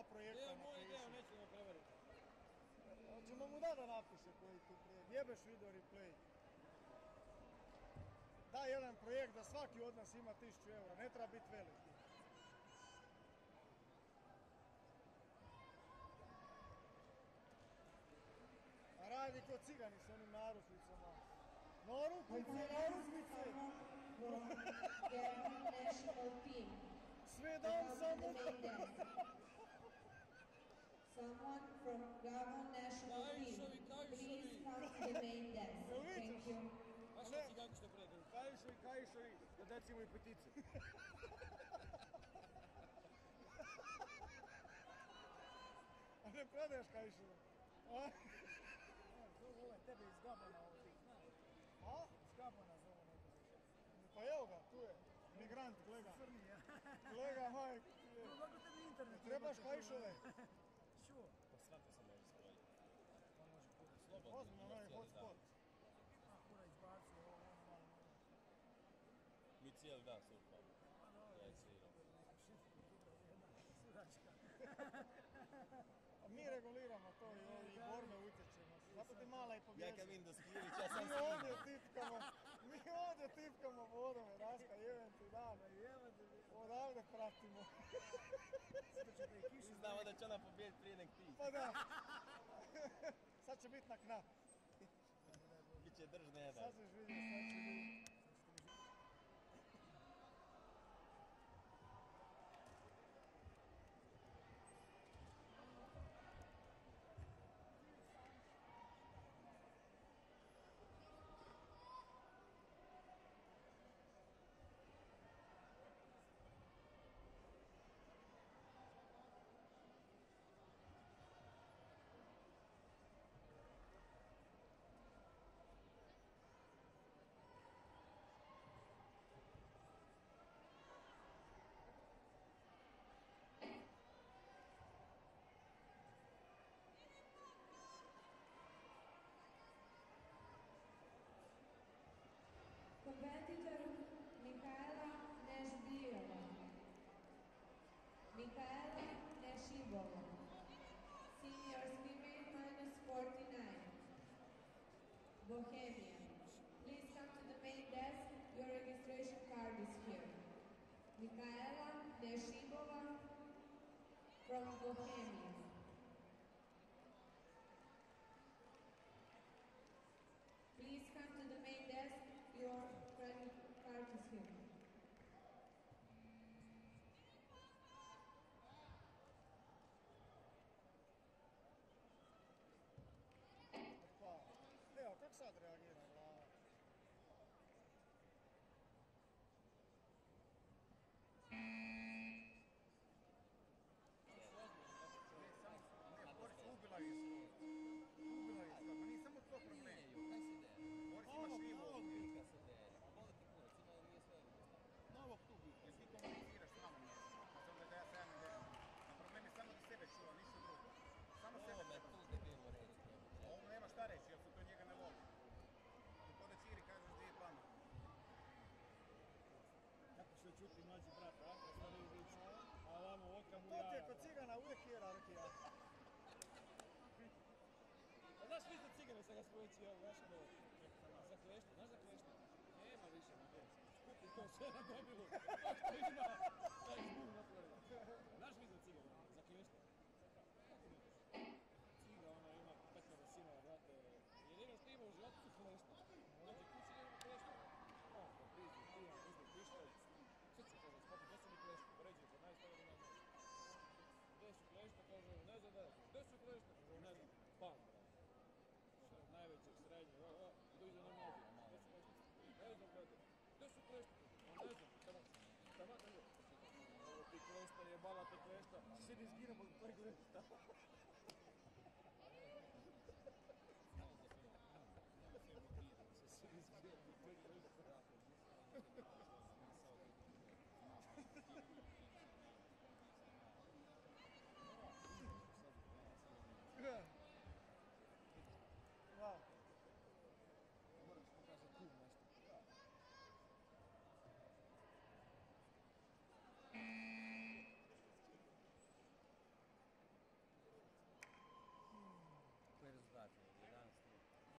dva projekta Evo moj napiši. ideo, nećemo prevariti. Hoćemo mu da da napiše koji tu projekt. Jebeš video replay. Daj jedan projekt da svaki od nas ima 1000 eura, ne treba biti veliki. A radi ko cigani s onim narukvicama. Narukvice, narukvice! national team. Sve dan samo... Someone from Gabon national team, please come to the main desk. Thank you. A što ciganku što predaju? Kajišovi, kajišovi, da decimo i petice. A ne predaš kaj išlo? A? Ovo je tebe iz Gabona ovdje? A? Iz Gabona zovu neko. Pa evo ga, tu je. Migrant, gleda. Crni, ja. Gleda, majk. Kako tebi internet? Trebaš jebote, kuda. Slobodno. Ozmi na onaj hotspot. A, kura izbacio, ovo, ono, malo, malo. Mi cijeli dan surfamo. Ja i sviram. Sudačka. A mi reguliramo to i ovi borbe utječemo. Zato ti mala i Ja kad vidim da skirić, ja sam Mi ovdje tipkamo, mi ovdje tipkamo vodove, Raska, jebem ti dan. Jebate, Odavde pratimo. znamo da će ona pobijediti prije nek ti. Pa da. Sad će biti na knap. Biće držne jedan. Sad ćeš vidjeti, Bohemian. Please come to the main desk. Your registration card is here. Mikaela Nešibova from Bohemia. Please come to the main desk. Your friend card is here. Čuti mlađi brat, a? Ovamo oka mu To ti je kod cigana uvijek hijerarhija. A znaš vi za cigane sam ga spojići ovo, znaš ono, za kleštu, znaš za kleštu? Nema više na kleštu. Skupi to sve na gomilu, ima, taj zbun tamo, tamo. Ovo ti klešta, jebala